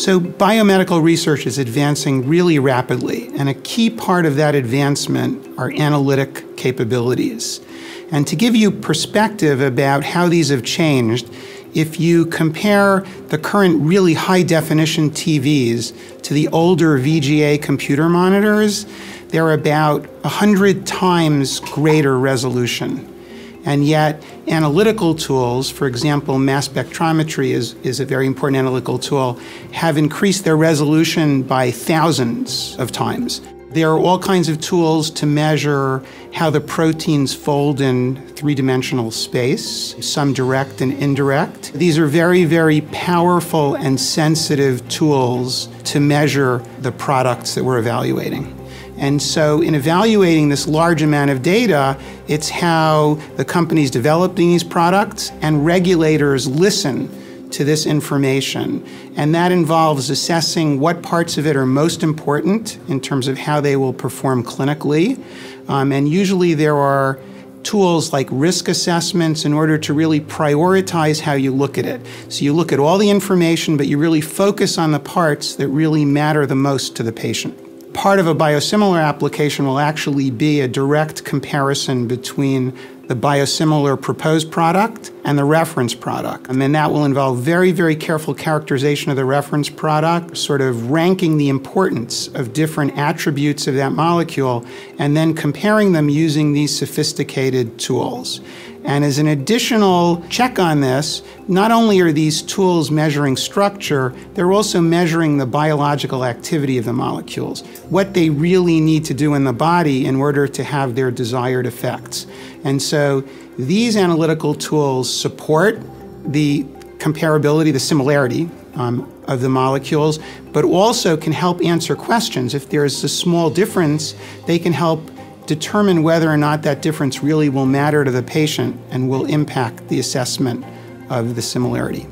So, biomedical research is advancing really rapidly, and a key part of that advancement are analytic capabilities. And to give you perspective about how these have changed, if you compare the current really high definition TVs to the older VGA computer monitors, they're about 100 times greater resolution. And yet, analytical tools, for example, mass spectrometry is, is a very important analytical tool, have increased their resolution by thousands of times. There are all kinds of tools to measure how the proteins fold in three dimensional space, some direct and indirect. These are very, very powerful and sensitive tools to measure the products that we're evaluating. And so, in evaluating this large amount of data, it's how the companies developing these products and regulators listen to this information. And that involves assessing what parts of it are most important in terms of how they will perform clinically. Um, and usually there are tools like risk assessments in order to really prioritize how you look at it. So you look at all the information, but you really focus on the parts that really matter the most to the patient part of a biosimilar application will actually be a direct comparison between the biosimilar proposed product and the reference product. And then that will involve very, very careful characterization of the reference product, sort of ranking the importance of different attributes of that molecule, and then comparing them using these sophisticated tools. And as an additional check on this, not only are these tools measuring structure, they're also measuring the biological activity of the molecules, what they really need to do in the body in order to have their desired effects. And so these analytical tools support the comparability, the similarity um, of the molecules, but also can help answer questions. If there's a small difference, they can help determine whether or not that difference really will matter to the patient and will impact the assessment of the similarity.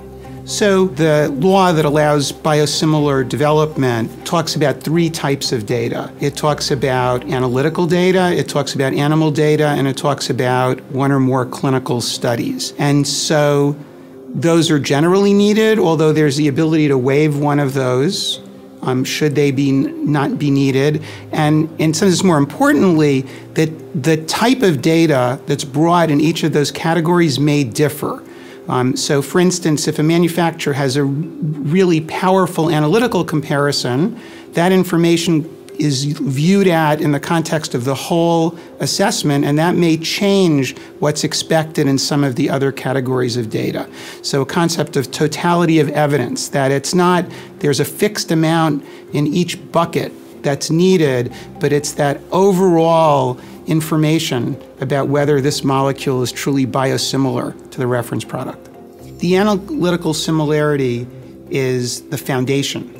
So, the law that allows biosimilar development talks about three types of data. It talks about analytical data, it talks about animal data, and it talks about one or more clinical studies. And so, those are generally needed, although there's the ability to waive one of those um, should they be not be needed, and in some sense, more importantly, that the type of data that's brought in each of those categories may differ. Um, so, for instance, if a manufacturer has a really powerful analytical comparison, that information is viewed at in the context of the whole assessment, and that may change what's expected in some of the other categories of data. So, a concept of totality of evidence that it's not there's a fixed amount in each bucket that's needed, but it's that overall information about whether this molecule is truly biosimilar to the reference product. The analytical similarity is the foundation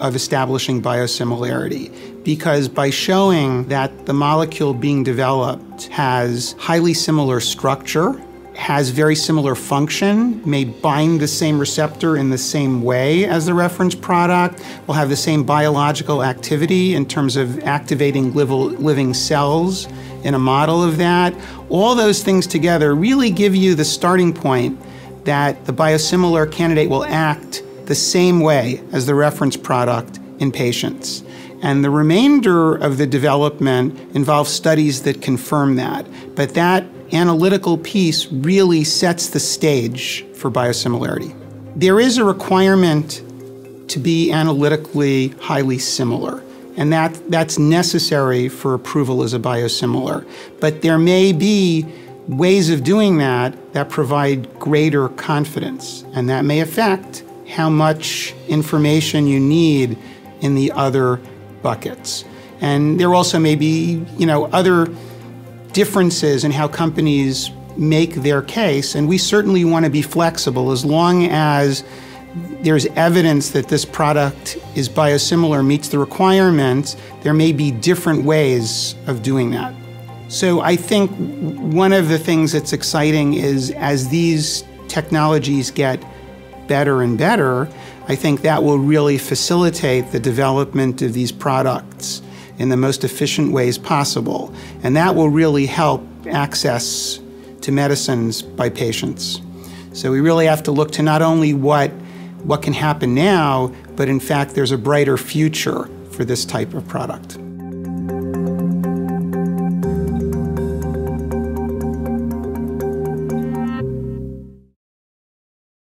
of establishing biosimilarity because by showing that the molecule being developed has highly similar structure, has very similar function, may bind the same receptor in the same way as the reference product, will have the same biological activity in terms of activating living cells in a model of that. All those things together really give you the starting point that the biosimilar candidate will act the same way as the reference product in patients. And the remainder of the development involves studies that confirm that. But that analytical piece really sets the stage for biosimilarity. There is a requirement to be analytically highly similar, and that, that's necessary for approval as a biosimilar. But there may be ways of doing that that provide greater confidence, and that may affect how much information you need in the other buckets. And there also may be, you know, other differences in how companies make their case, and we certainly want to be flexible as long as there's evidence that this product is biosimilar, meets the requirements, there may be different ways of doing that. So I think one of the things that's exciting is as these technologies get better and better, I think that will really facilitate the development of these products in the most efficient ways possible. And that will really help access to medicines by patients. So we really have to look to not only what, what can happen now, but in fact, there's a brighter future for this type of product.